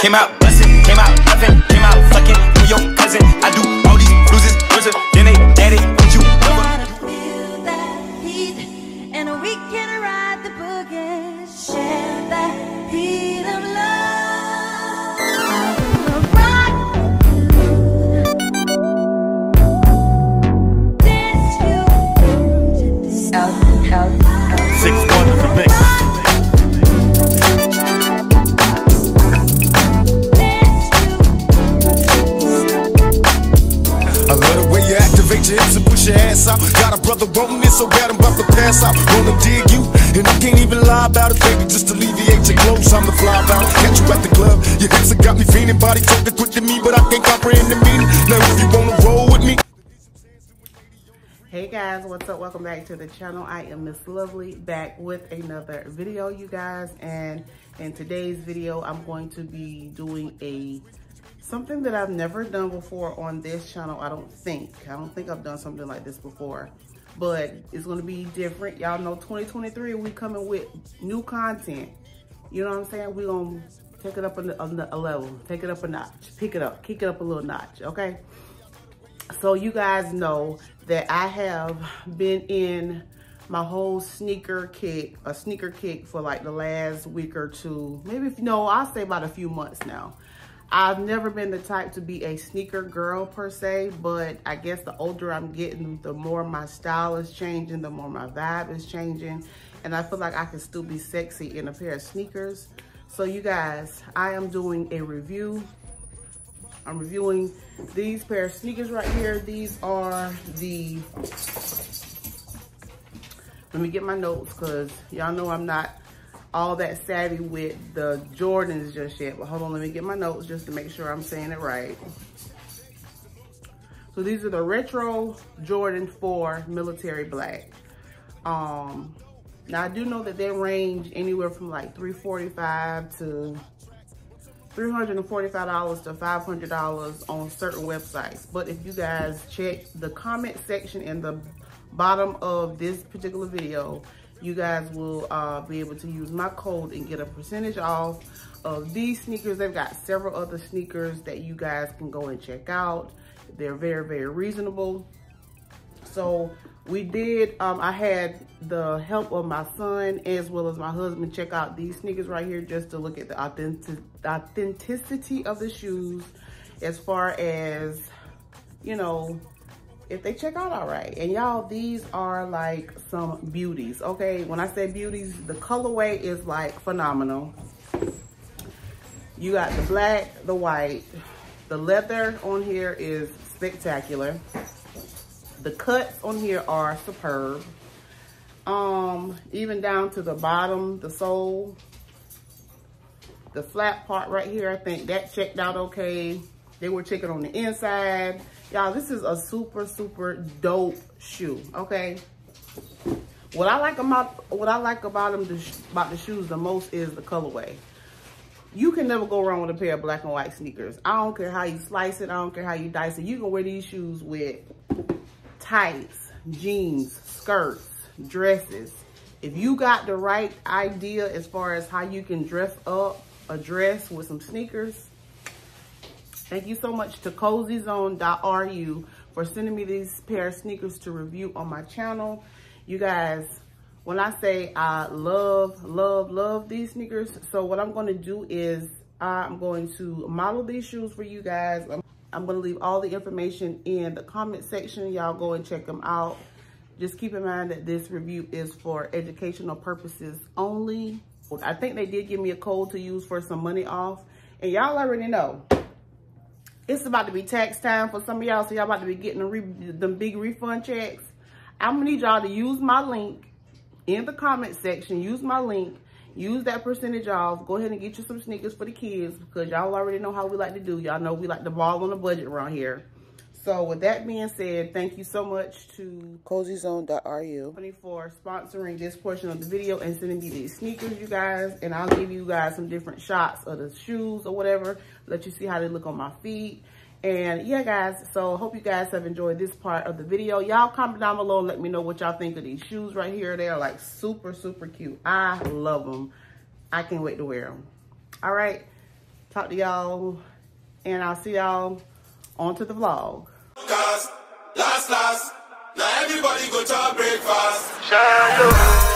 Came out bustin', came out bluffin', came out fucking with your cousin. I do your ass out. Got a brother wanting it so bad I'm about to pass out. Wanna dig you, and I can't even lie about it, baby. Just alleviate your clothes. I'm the fly about. Catch you at the club. Your hips have got me feeling. Body talking quick to me, but I can't comprehend the meaning. Now if you wanna roll with me. Hey guys, what's up? Welcome back to the channel. I am Miss Lovely back with another video, you guys. And in today's video, I'm going to be doing a something that I've never done before on this channel. I don't think. I don't think I've done something like this before, but it's to be different. Y'all know 2023, we coming with new content. You know what I'm saying? Going to take it up a, a, level, take it up a notch, pick it up, kick it up a little notch, okay? So you guys know that I have been in my whole sneaker kick, a sneaker kick for like the last week or two. Maybe, no, I'll say about a few months now. I've never been the type to be a sneaker girl per se, but I guess the older I'm getting, the more my style is changing, the more my vibe is changing. And I feel like I can still be sexy in a pair of sneakers. So you guys, I am doing a review I'm reviewing these pair of sneakers right here. These are the, let me get my notes because y'all know I'm not all that savvy with the Jordans just yet. But hold on, let me get my notes just to make sure I'm saying it right. So these are the Retro Jordan 4 Military Black. Um, now I do know that they range anywhere from like 345 to $345 to $500 on certain websites. But if you guys check the comment section in the bottom of this particular video, you guys will uh, be able to use my code and get a percentage off of these sneakers. They've got several other sneakers that you guys can go and check out. They're very, very reasonable. So we did, um, I had the help of my son as well as my husband check out these sneakers right here just to look at the authentic, authenticity of the shoes as far as, you know, if they check out all right. And y'all, these are like some beauties, okay? When I say beauties, the colorway is like phenomenal. You got the black, the white, the leather on here is spectacular. The cuts on here are superb. Um, even down to the bottom, the sole. The flat part right here, I think that checked out okay. They were checking on the inside. Y'all, this is a super, super dope shoe, okay? What I like about what I like about them the, about the shoes the most is the colorway. You can never go wrong with a pair of black and white sneakers. I don't care how you slice it. I don't care how you dice it. You can wear these shoes with tights, jeans, skirts, dresses. If you got the right idea as far as how you can dress up a dress with some sneakers, thank you so much to cosyzone.ru for sending me these pair of sneakers to review on my channel. You guys, when I say I love, love, love these sneakers, so what I'm going to do is I'm going to model these shoes for you guys. I'm, I'm going to leave all the information in the comment section. Y'all go and check them out. Just keep in mind that this review is for educational purposes only. I think they did give me a code to use for some money off. And y'all already know, it's about to be tax time for some of y'all. So y'all about to be getting the, the big refund checks. I'm gonna need y'all to use my link in the comment section. Use my link. Use that percentage off. Go ahead and get you some sneakers for the kids because y'all already know how we like to do. Y'all know we like to ball on a budget around here. So with that being said, thank you so much to cosyzone.ru for sponsoring this portion of the video and sending me these sneakers, you guys. And I'll give you guys some different shots of the shoes or whatever. Let you see how they look on my feet. And yeah, guys, so hope you guys have enjoyed this part of the video. Y'all comment down below and let me know what y'all think of these shoes right here. They are like super, super cute. I love them. I can't wait to wear them. All right. Talk to y'all. And I'll see y'all on to the vlog. Cause last, last, now everybody go to breakfast. Get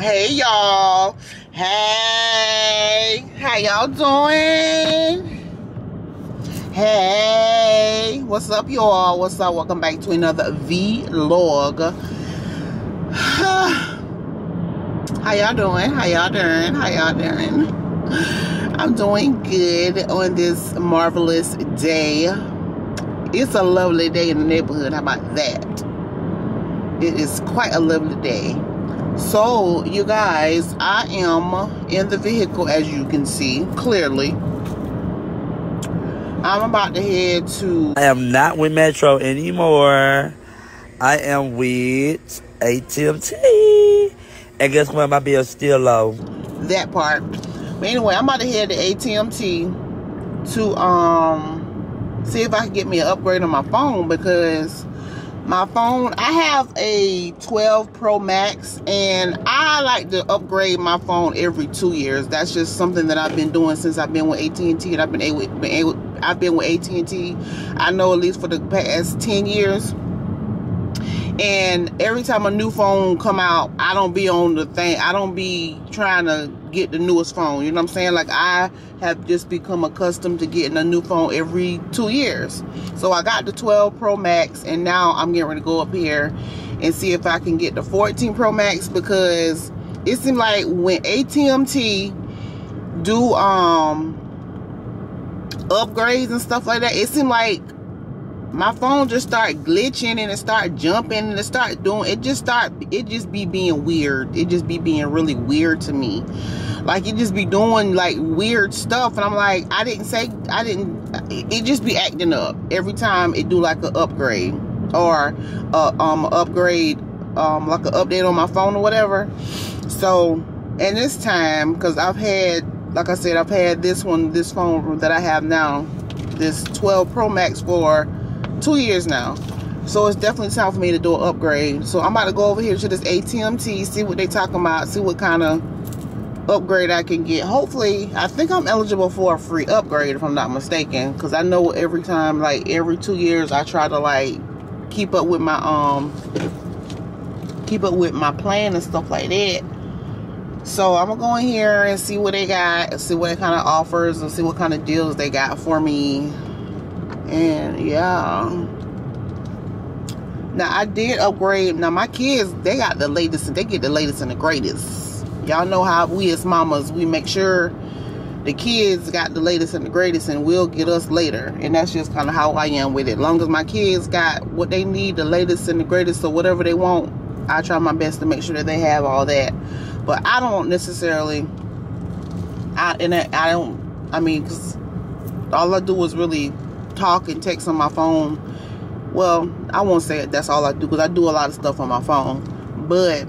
Hey y'all. Hey. How y'all doing? Hey. What's up y'all? What's up? Welcome back to another vlog. How y'all doing? How y'all doing? How y'all doing? I'm doing good on this marvelous day. It's a lovely day in the neighborhood. How about that? It is quite a lovely day. So, you guys, I am in the vehicle as you can see clearly. I'm about to head to I am not with Metro anymore. I am with AT&T. And guess what? My bill's still low. that part. But anyway, I'm about to head to AT&T to um see if I can get me an upgrade on my phone because my phone I have a 12 Pro Max and I like to upgrade my phone every two years. That's just something that I've been doing since I've been with AT&T and I've been able I've been with AT&T. I know at least for the past 10 years. And every time a new phone come out, I don't be on the thing. I don't be trying to get the newest phone. You know what I'm saying? Like I have just become accustomed to getting a new phone every two years. So I got the 12 Pro Max, and now I'm getting ready to go up here and see if I can get the 14 Pro Max because it seemed like when AT&T do um upgrades and stuff like that, it seemed like my phone just start glitching and it start jumping and it start doing it just start it just be being weird. It just be being really weird to me. Like it just be doing like weird stuff and i'm like i didn't say i didn't it just be acting up every time it do like an upgrade or uh, um upgrade um like an update on my phone or whatever. So and this time because i've had like i said i've had this one this phone that i have now this 12 pro max for two years now. So it's definitely time for me to do an upgrade. So I'm about to go over here to this AT&T, see what they talking about, see what kind of upgrade I can get. Hopefully, I think I'm eligible for a free upgrade if I'm not mistaken. Because I know every time, like every two years, I try to like keep up with my um keep up with my plan and stuff like that. So I'm gonna go in here and see what they got, see what kind of offers and see what kind of deals they got for me and yeah Now I did upgrade. Now my kids, they got the latest and they get the latest and the greatest. Y'all know how we as mamas, we make sure the kids got the latest and the greatest and we'll get us later. And that's just kind of how I am with it. long as my kids got what they need, the latest and the greatest or whatever they want, I try my best to make sure that they have all that. But I don't necessarily, I, and I, I don't, I mean, cause all I do is really talk and text on my phone. Well i won't say it. That's all i do because i do a lot of stuff on my phone. But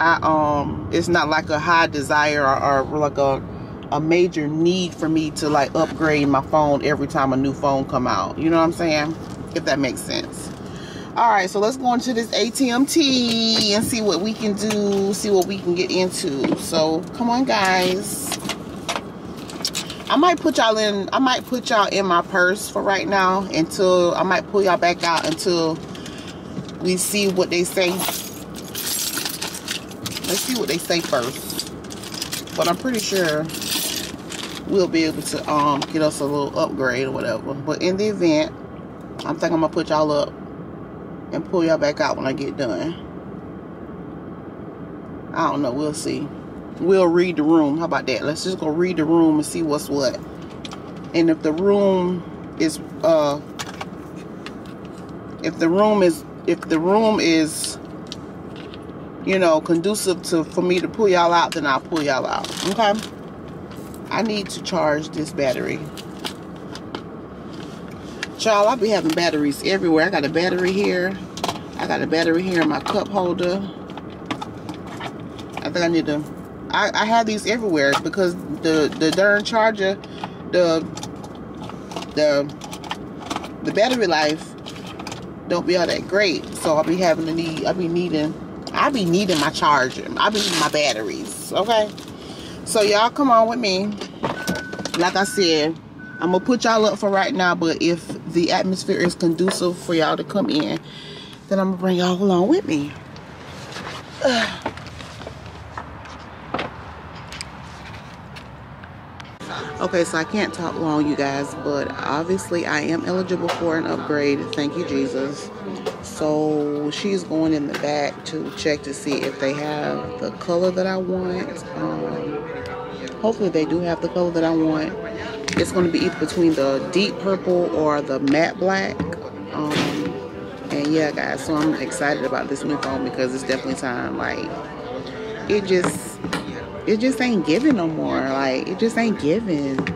i um it's not like a high desire or, or like a a major need for me to like upgrade my phone every time a new phone come out. You know what i'm saying? If that makes sense. All right so let's go into this atmt and see what we can do see what we can get into. So come on guys I might put y'all in, I might put y'all in my purse for right now until, I might pull y'all back out until we see what they say. Let's see what they say first. But I'm pretty sure we'll be able to um get us a little upgrade or whatever. But in the event, I'm thinking I'm gonna put y'all up and pull y'all back out when I get done. I don't know, we'll see we'll read the room. How about that? Let's just go read the room and see what's what. And if the room is uh if the room is if the room is you know conducive to for me to pull y'all out, then I'll pull y'all out. Okay? I need to charge this battery. Child, I'll be having batteries everywhere. I got a battery here. I got a battery here in my cup holder. I think I need to I, I have these everywhere because the the darn charger, the the the battery life don't be all that great. So I'll be having to need I'll be needing I'll be needing my charger. I'll be needing my batteries. Okay. So y'all come on with me. Like I said, I'm gonna put y'all up for right now, but if the atmosphere is conducive for y'all to come in, then I'm gonna bring y'all along with me. Ugh. Okay, so I can't talk long, you guys, but obviously I am eligible for an upgrade. Thank you, Jesus. So she's going in the back to check to see if they have the color that I want. Um, hopefully they do have the color that I want. It's going to be either between the deep purple or the matte black. Um, and yeah, guys, so I'm excited about this new phone because it's definitely time. Like, it just it just ain't giving no more. Like, it just ain't giving.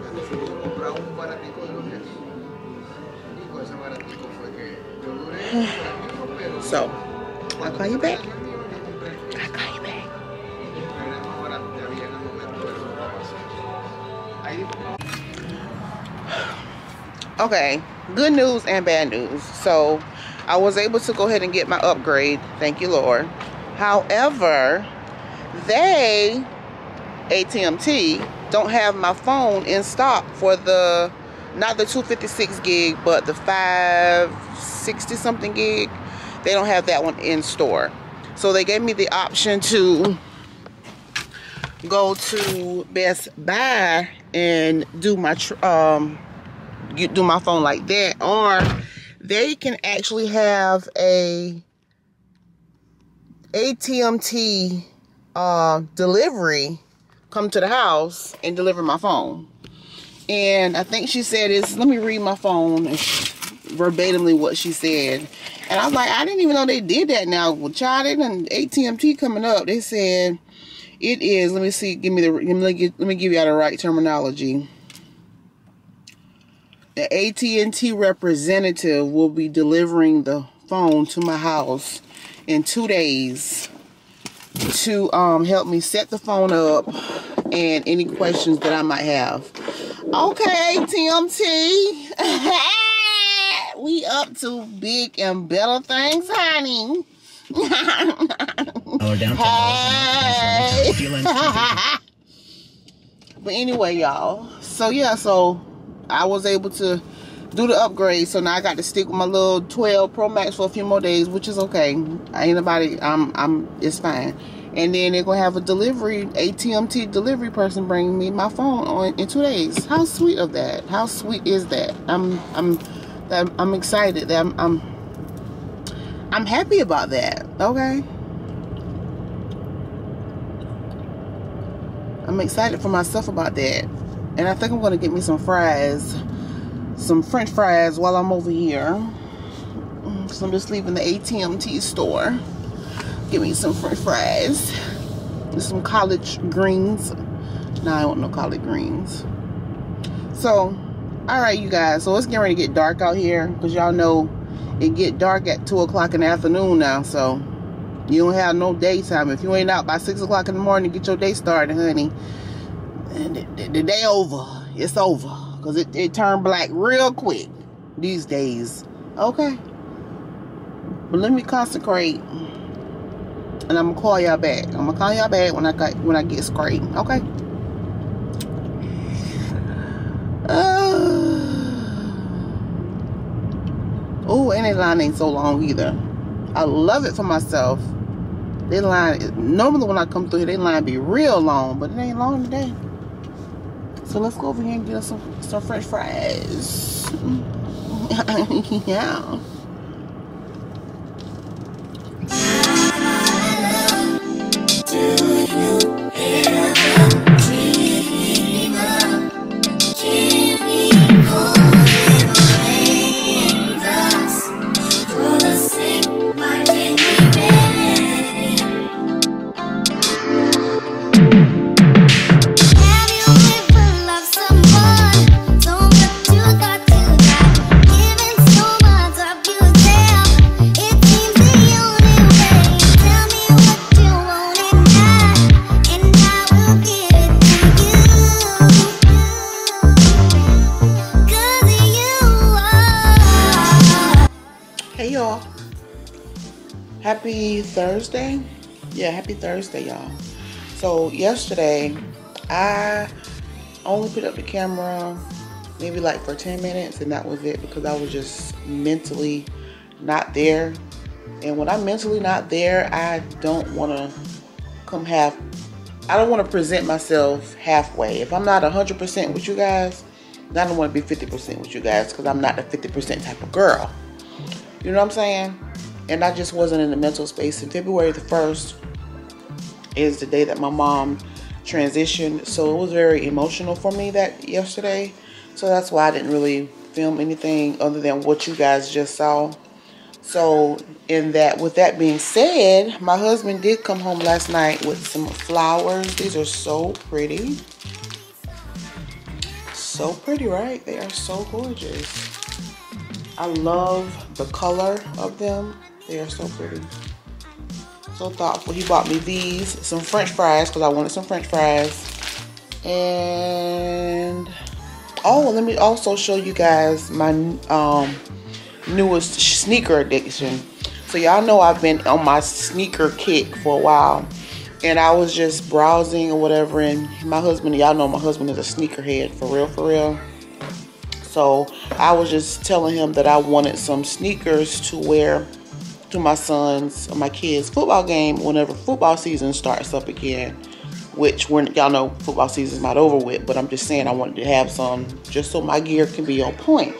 so, I'll call you back. I'll call you back. Okay, good news and bad news. So, I was able to go ahead and get my upgrade. Thank you, Lord. However, they ATMT don't have my phone in stock for the not the 256 gig but the 560 something gig. They don't have that one in store. So they gave me the option to go to Best Buy and do my um do my phone like that. Or they can actually have a ATMT uh, delivery come to the house and deliver my phone. And I think she said is let me read my phone verbatimly what she said. And I was like, I didn't even know they did that now. Well, child, done ATMT coming up. They said it is. Let me see. Give me the. Let me give, let me give you all the right terminology. The AT&T representative will be delivering the phone to my house in two days to um, help me set the phone up and any questions that I might have. Okay, TMT. we up to big and better things, honey. oh, down hey. but anyway, y'all. So yeah, so I was able to do the upgrade. So now I got to stick with my little 12 Pro Max for a few more days, which is okay. Ain't nobody, I'm, I'm, it's fine. And then they're gonna have a delivery, ATMT delivery person bring me my phone on in two days. How sweet of that? How sweet is that? I'm, I'm, I'm excited. I'm, I'm I'm happy about that. Okay. I'm excited for myself about that. And I think I'm going to get me some fries. Some french fries while I'm over here. So I'm just leaving the ATMT store. Give me some french fries. Some collard greens. Nah, I want no collard greens. So, alright you guys. So it's getting ready to get dark out here. Because y'all know it get dark at 2 o'clock in the afternoon now. So, you don't have no daytime. If you ain't out by 6 o'clock in the morning, get your day started, honey. And the, the, the day over. It's over. Because it, it turned black real quick these days. Okay. But let me consecrate. And I'm to call y'all back. I'm to call y'all back when I, got, when I get straight. Okay? Uh, oh, and that line ain't so long either. I love it for myself. They line normally when I come through here, they line be real long, but it ain't long today. So let's go over here and get us some some French fries. yeah. Thursday, y'all. So yesterday I only put up the camera maybe like for 10 minutes and that was it because I was just mentally not there. And when I'm mentally not there, I don't want to come half I don't want to present myself halfway. If I'm not 100% with you guys, I don't want to be 50% with you guys because I'm not the 50% type of girl. You know what I'm saying? And I just wasn't in the mental space. And February the 1st is the day that my mom transitioned. So it was very emotional for me that yesterday. So that's why I didn't really film anything other than what you guys just saw. So in that with that being said, my husband did come home last night with some flowers. These are so pretty. So pretty, right? They are so gorgeous. I love the color of them. They are so pretty. So thoughtful. He bought me these, some french fries, because I wanted some french fries. And, oh, let me also show you guys my um, newest sneaker addiction. So y'all know I've been on my sneaker kick for a while. And I was just browsing or whatever. And my husband, y'all know my husband is a sneakerhead, for real, for real. So I was just telling him that I wanted some sneakers to wear to my son's my kids' football game whenever football season starts up again. Which when y'all know football season's not over with, but I'm just saying I wanted to have some just so my gear can be on point.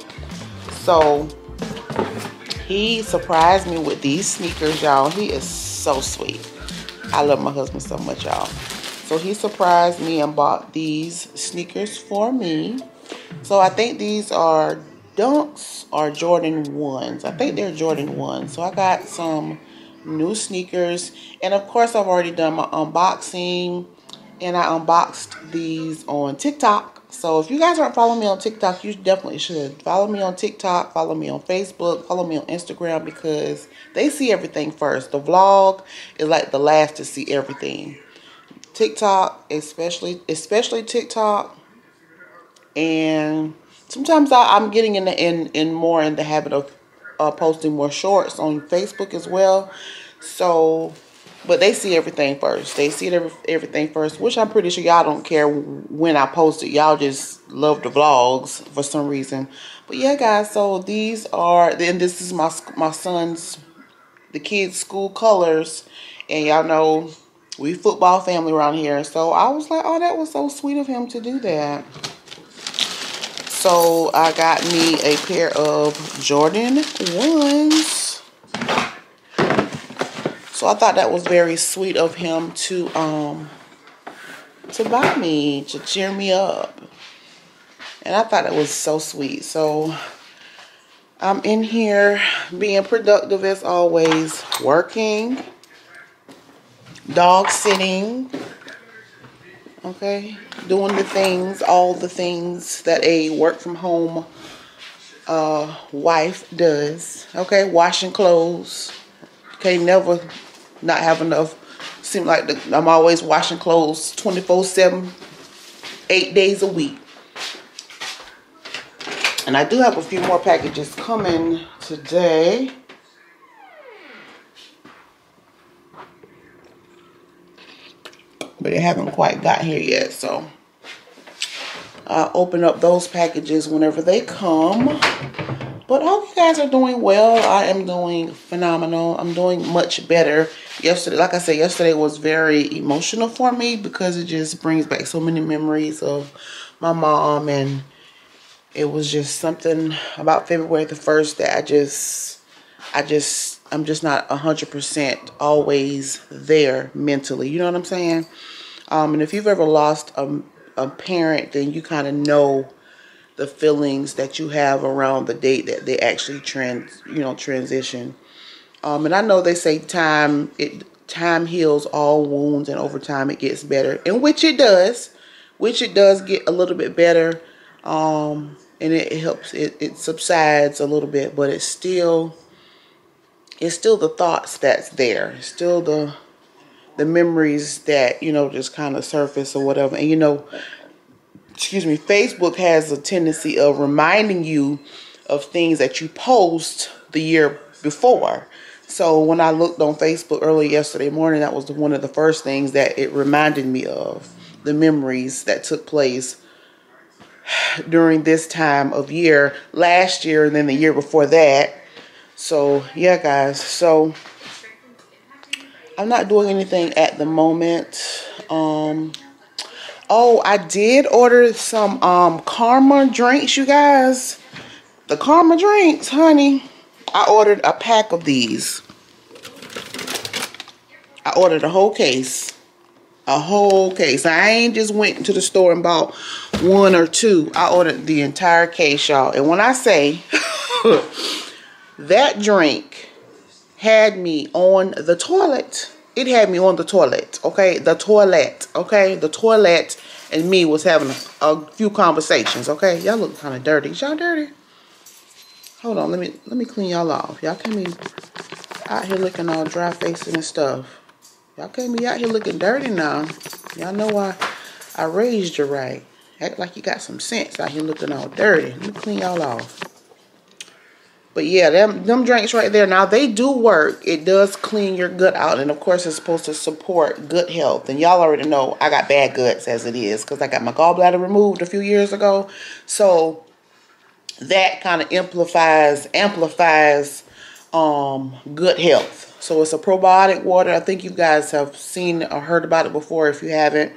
So he surprised me with these sneakers, y'all. He is so sweet. I love my husband so much, y'all. So he surprised me and bought these sneakers for me. So I think these are Dunks or Jordan 1s. I think they're Jordan 1s. So I got some new sneakers. And of course, I've already done my unboxing. And I unboxed these on TikTok. So if you guys aren't following me on TikTok, you definitely should. Follow me on TikTok, follow me on Facebook, follow me on Instagram because they see everything first. The vlog is like the last to see everything. TikTok, especially especially TikTok, and sometimes I, I'm getting in the in in more in the habit of uh, posting more shorts on Facebook as well. So, but they see everything first. They see every, everything first, which I'm pretty sure y'all don't care when I post it. Y'all just love the vlogs for some reason. But yeah, guys. So these are then this is my my son's the kids' school colors, and y'all know we football family around here. So I was like, oh, that was so sweet of him to do that. So I got me a pair of Jordan 1s. So I thought that was very sweet of him to um to buy me, to cheer me up. And I thought it was so sweet. So I'm in here being productive as always, working, dog sitting, okay, doing the things, all the things that a work from home uh, wife does, okay, washing clothes, okay, never not have enough. Seem like the, I'm always washing clothes 24 7, eight days a week. And I do have a few more packages coming today. But they haven't quite got here yet, so I'll open up those packages whenever they come. But I hope you guys are doing well. I am doing phenomenal. I'm doing much better. Yesterday, like I said, yesterday was very emotional for me because it just brings back so many memories of my mom and it was just something about February the 1st that I just, I just, I'm just not 100% always there mentally. You know what I'm saying? Um, and if you've ever lost a, a parent, then you kind of know the feelings that you have around the date that they actually trans, you know, transition. Um, and I know they say time, it time heals all wounds, and over time it gets better, and which it does, which it does get a little bit better. Um, and it, helps it, it subsides a little bit but it's still it's still the thoughts that's there it's still the the memories that you know just kind of surface or whatever and you know excuse me facebook has a tendency of reminding you of things that you post the year before so when i looked on facebook early yesterday morning that was one of the first things that it reminded me of the memories that took place during this time of year last year and then the year before that. So, yeah, guys. So, I'm not doing anything at the moment. Um, oh, I did order some um, Karma drinks, you guys. The Karma drinks, honey. I ordered a pack of these. I ordered a whole case a whole case. I ain't just went to the store and bought one or two. I ordered the entire case, y'all. And when I say that drink had me on the toilet, it had me on the toilet, okay? The toilet, okay? The toilet and me was having a, a few conversations, okay? Y'all look kind of dirty. Y'all dirty? Hold on, let me let me clean y'all off. Y'all can't be out here looking all dry facing and stuff. Y'all can't be out here looking dirty now. Y'all know why I raised you right. Act like you got some sense out here looking all dirty. Let me clean y'all off. But yeah, them, them drinks right there, now they do work. It does clean your gut out. And of course, it's supposed to support gut health. And y'all already know I got bad guts as it is because I got my gallbladder removed a few years ago. So that kind of amplifies, amplifies um, gut health. So it's a probiotic water. I think you guys have seen or heard about it before. If you haven't,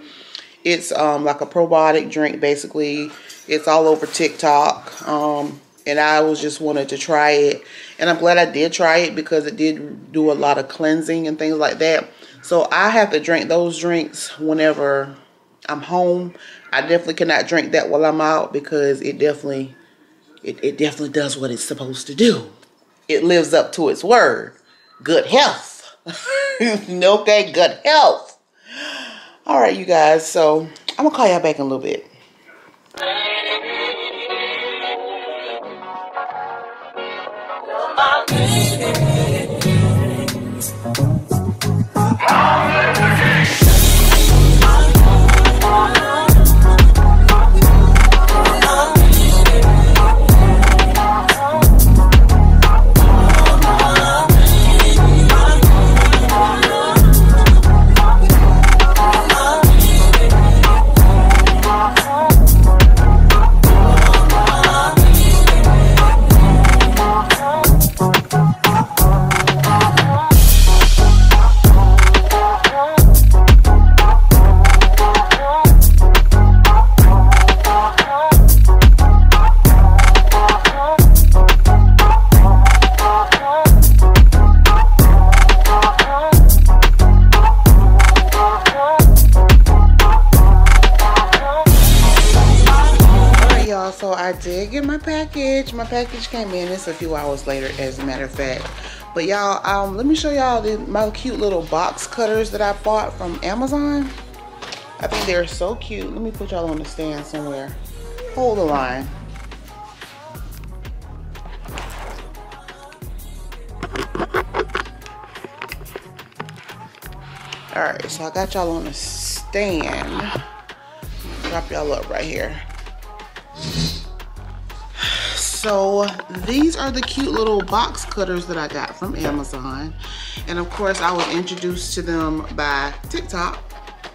it's um, like a probiotic drink basically. It's all over TikTok. Um, and I was just wanted to try it. And I'm glad I did try it because it did do a lot of cleansing and things like that. So I have to drink those drinks whenever I'm home. I definitely cannot drink that while I'm out because it definitely it, it definitely does what it's supposed to do. It lives up to its word. Good health. okay, good health. All right, you guys. So I'm gonna call y'all back in a little bit. my name. My package came in. It's a few hours later, as a matter of fact. But y'all, um, let me show y'all my cute little box cutters that I bought from Amazon. I think they're so cute. Let me put y'all on the stand somewhere. Hold the line. All right, so I got y'all on the stand. Drop y'all up right here. So these are the cute little box cutters that I got from Amazon. And of course I was introduced to them by TikTok.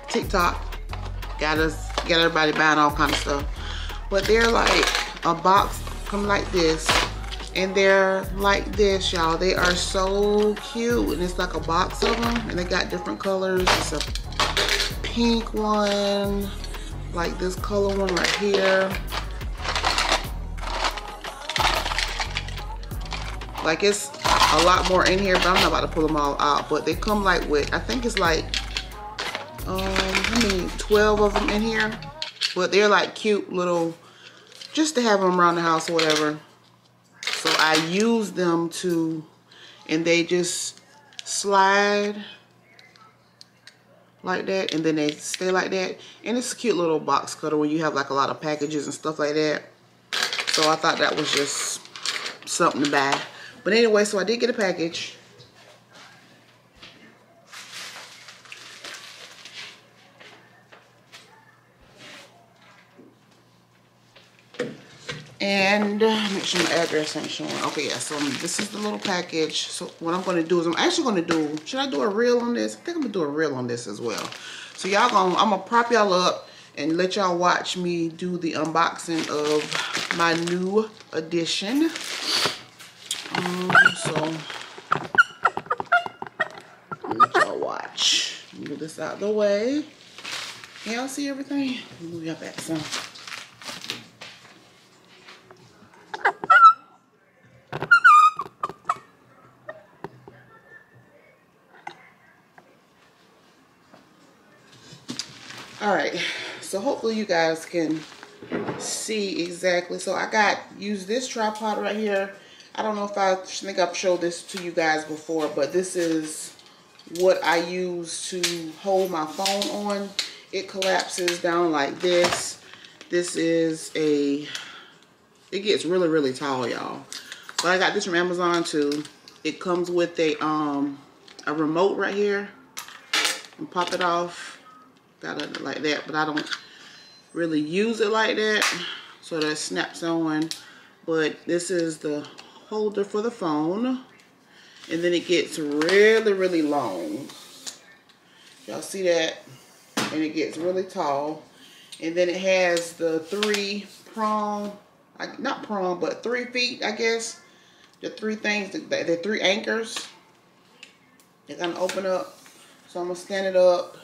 TikTok got us, got everybody buying all kind of stuff. But they're like a box come like this. And they're like this, y'all. They are so cute. And it's like a box of them. And they got different colors. It's a pink one. Like this color one right here. Like it's a lot more in here, but I'm not about to pull them all out. But they come like with, I think it's like, um, how many, 12 of them in here. But they're like cute little, just to have them around the house or whatever. So I use them to, and they just slide like that. And then they stay like that. And it's a cute little box cutter when you have like a lot of packages and stuff like that. So I thought that was just something to buy. But anyway, so I did get a package. And uh, make sure my address ain't showing. Okay, yeah, so this is the little package. So what I'm gonna do is I'm actually gonna do, should I do a reel on this? I think I'm gonna do a reel on this as well. So y'all gonna, I'm gonna prop y'all up and let y'all watch me do the unboxing of my new addition. Um, so, let y'all watch. Move this out the way. Y'all see everything? Move y'all back some. All right, so hopefully you guys can see exactly. So I got, use this tripod right here. I don't know if I think I've showed this to you guys before, but this is what I use to hold my phone on. It collapses down like this. This is a, it gets really, really tall, y'all. But I got this from Amazon too. It comes with a, um, a remote right here. And pop it off. Got it like that, but I don't really use it like that. So that snaps on. But this is the holder for the phone. And then it gets really, really long. Y'all see that? And it gets really tall. And then it has the three prong, not prong, but three feet, I guess. The three things, the, the three anchors. They're gonna open up. So I'm gonna stand it up.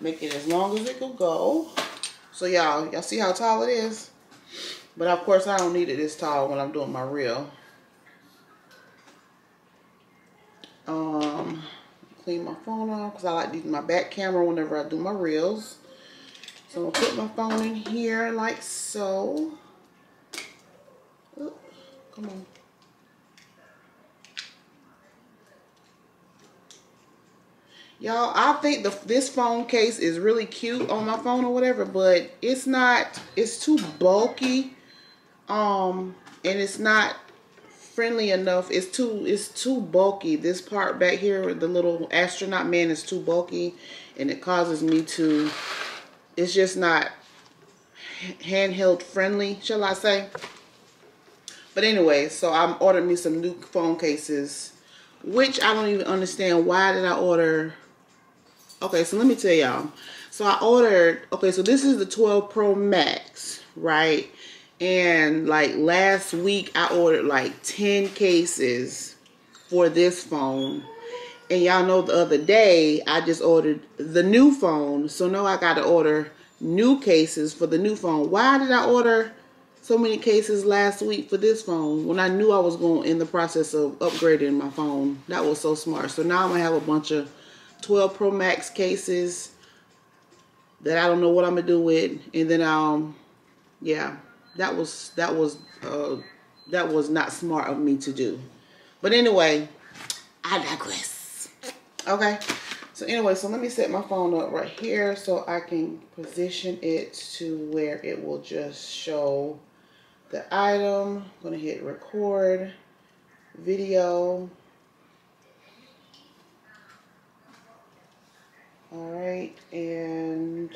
Make it as long as it can go. So y'all, y'all see how tall it is? But of course I don't need it this tall when I'm doing my reel. Um, clean my phone off because I like to use my back camera whenever I do my reels. So I'm gonna put my phone in here like so. Oop, come on. Y'all, I think the this phone case is really cute on my phone or whatever, but it's not, it's too bulky. Um, and it's not friendly enough. It's too, it's too bulky. This part back here, the little astronaut man is too bulky and it causes me to, it's just not handheld friendly, shall I say. But anyway, so I'm ordering me some new phone cases, which I don't even understand. Why did I order Okay, so let me tell y'all. So I ordered, okay, so this is the 12 Pro Max, right? And like last week, I ordered like 10 cases for this phone. And y'all know the other day, I just ordered the new phone. So now I got to order new cases for the new phone. Why did I order so many cases last week for this phone when I knew I was going in the process of upgrading my phone? That was so smart. So now I'm going to have a bunch of 12 Pro Max cases that I don't know what I'm gonna do with. And then, um, yeah, that was that was uh, that was not smart of me to do. But anyway, I digress. Okay. So anyway, so let me set my phone up right here so I can position it to where it will just show the item. I'm gonna hit record video. All right, and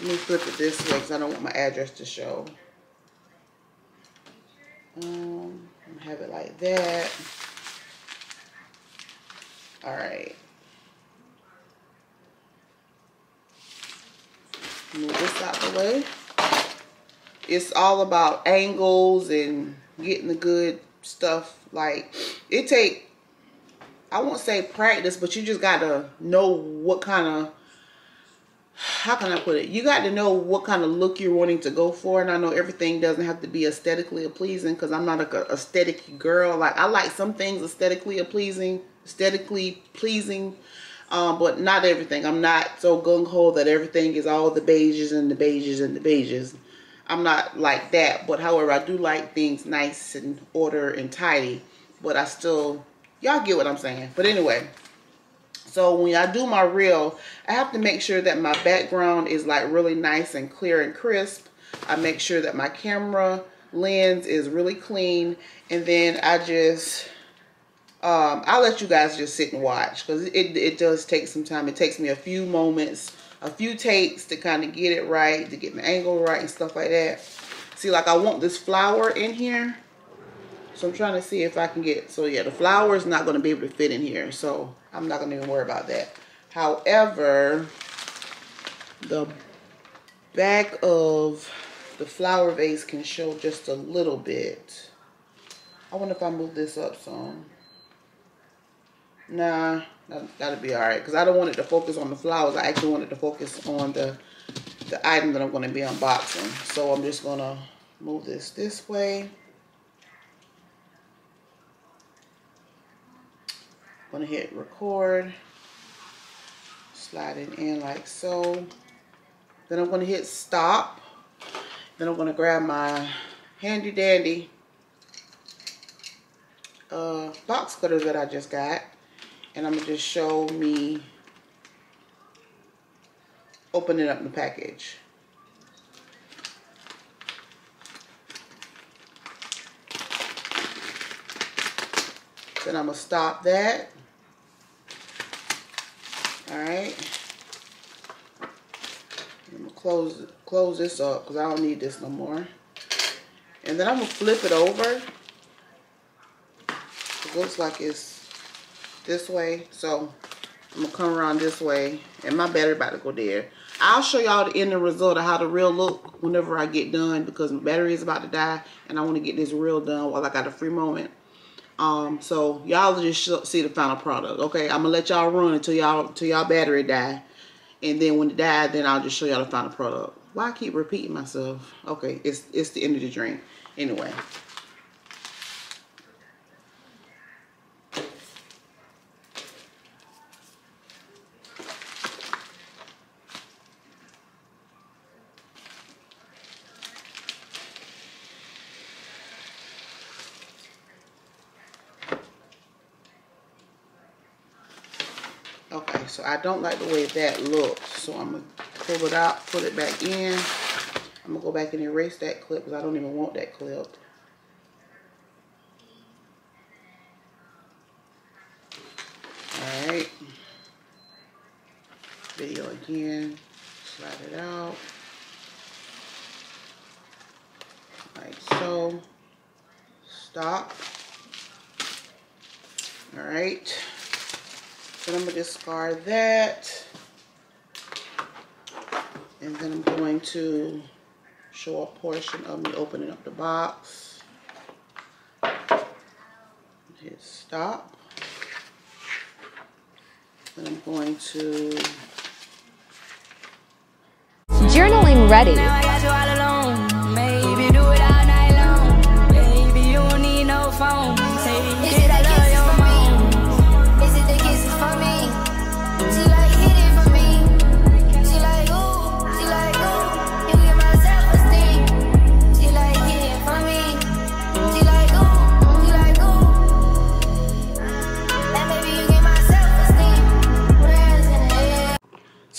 let me flip it this way because I don't want my address to show. Um, have it like that. All right. Move this out the way. It's all about angles and getting the good stuff. Like it take, I won't say practice, but you just gotta know what kind of how can I put it? You got to know what kind of look you're wanting to go for. And I know everything doesn't have to be aesthetically pleasing because I'm not a aesthetic girl. Like I like some things aesthetically pleasing, aesthetically pleasing, um, but not everything. I'm not so gung ho that everything is all the beiges and the beiges and the beiges. I'm not like that. But however, I do like things nice and order and tidy. But I still, y'all get what I'm saying. But anyway. So when I do my reel, I have to make sure that my background is like really nice and clear and crisp. I make sure that my camera lens is really clean. And then I just, um, I'll let you guys just sit and watch because it, it does take some time. It takes me a few moments, a few takes to kind of get it right, to get the angle right and stuff like that. See, like I want this flower in here. So I'm trying to see if I can get, so yeah, the flower is not going to be able to fit in here. So I'm not going to even worry about that. However, the back of the flower vase can show just a little bit. I wonder if I move this up some. Nah, that, that'll be all right. Because I don't want it to focus on the flowers. I actually want it to focus on the, the item that I'm going to be unboxing. So I'm just going to move this this way. I'm gonna hit record, slide it in like so. Then I'm gonna hit stop. Then I'm gonna grab my handy dandy uh, box cutter that I just got. And I'm gonna just show me opening up the package. Then I'm gonna stop that. All right. I'm gonna close close this up because I don't need this no more. And then I'm gonna flip it over. It looks like it's this way, so I'm gonna come around this way, and my battery about to go there. I'll show y'all the end result of how the reel look whenever I get done because my battery is about to die, and I want to get this reel done while I got a free moment. Um, so y'all just see the final product. Okay, I'm gonna let y'all run until y'all till y'all battery die, and then when it dies, then I'll just show y'all the final product. Why I keep repeating myself? Okay, it's it's the end of the drink. Anyway. Okay, so I don't like the way that looks. So I'm going to pull it out, put it back in. I'm going to go back and erase that clip because I don't even want that clip. Alright. Video again. Slide it out. Like so. Stop. Alright. Then I'm going to discard that. And then I'm going to show a portion of me opening up the box. Hit stop. Then I'm going to Journaling ready.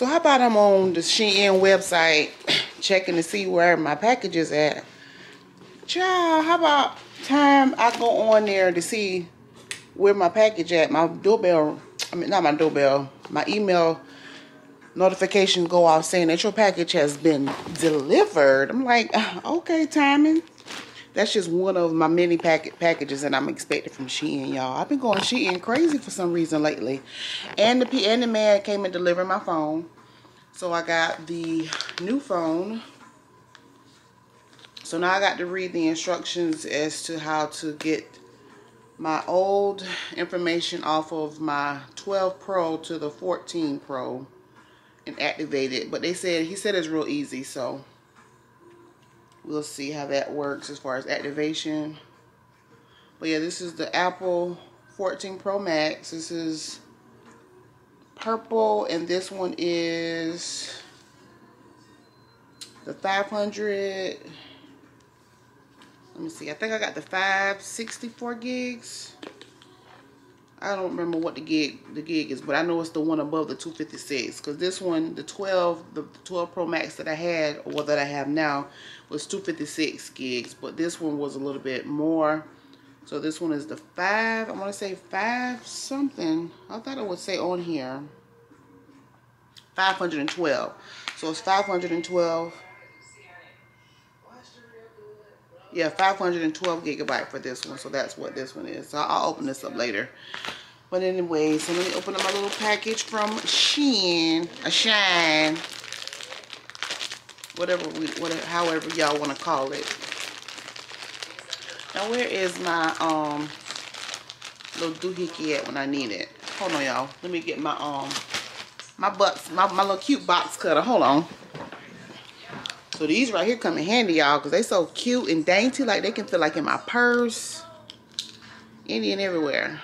How about I'm on the Shein website checking to see where my package is at? Child, how about time I go on there to see where my package at? My doorbell, I mean, not my doorbell, my email notification go off saying that your package has been delivered. I'm like, okay, timing. That's just one of my many packet packages that I'm expecting from Shein, y'all. I've been going Shein crazy for some reason lately. And the and the man came and delivered my phone. So I got the new phone. So now I got to read the instructions as to how to get my old information off of my 12 Pro to the 14 Pro and activate it. But they said, he said it's real easy, so we'll see how that works as far as activation. But yeah, this is the Apple 14 Pro Max. This is purple and this one is the 500 let me see i think i got the 564 gigs i don't remember what the gig the gig is but i know it's the one above the 256 because this one the 12 the 12 pro max that i had or that i have now was 256 gigs but this one was a little bit more so this one is the five, I want to say five something. I thought it would say on here 512. So it's 512. Yeah, 512 gigabyte for this one. So that's what this one is. So I'll open this up later. But anyway, so let me open up my little package from Shein, a Shine, whatever we, whatever, however y'all want to call it. Now where is my um little doohickey at when I need it? Hold on, y'all. Let me get my um my box, my, my little cute box cutter. Hold on. So these right here come in handy, y'all, because they so cute and dainty. Like they can fit like in my purse. Any and everywhere.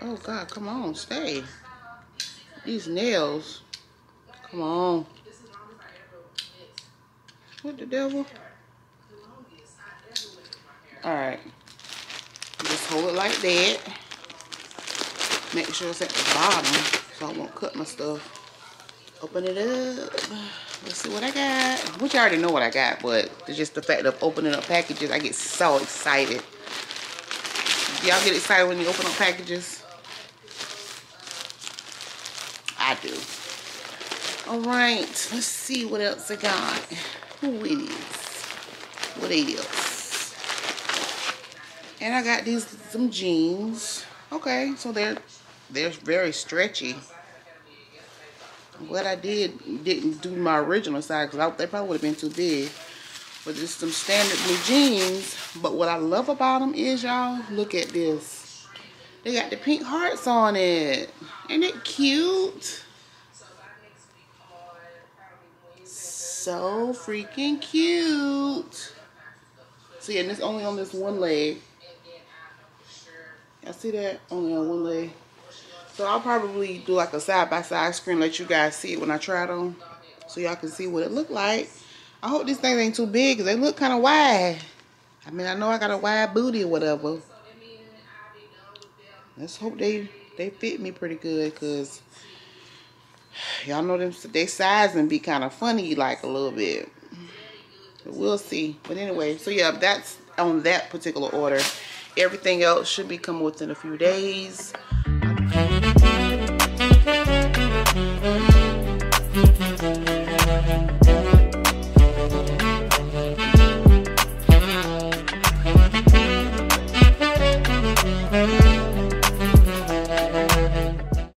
Oh God, come on, stay. These nails. Come on. What the devil? Alright. Just hold it like that. Make sure it's at the bottom so I won't cut my stuff. Open it up. Let's see what I got. Which I already know what I got, but it's just the fact of opening up packages. I get so excited. Y'all get excited when you open up packages? I do. All right, let's see what else I got. Who is? What else? And I got these some jeans. Okay, so they're they're very stretchy. I'm I did didn't do my original size because they probably would have been too big. But just some standard blue jeans. But what I love about them is y'all look at this. They got the pink hearts on it. Ain't it cute? So freaking cute. See, and it's only on this one leg. I see that? Only on one leg. So I'll probably do like a side-by-side -side screen, let you guys see it when I try it on. So y'all can see what it look like. I hope these things ain't too big because they look kind of wide. I mean, I know I got a wide booty or whatever. Let's hope they, they fit me pretty good because y'all know them they sizing be kind of funny like a little bit. But we'll see. But anyway, so yeah, that's on that particular order. Everything else should be coming within a few days.